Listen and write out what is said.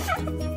Ha ha ha!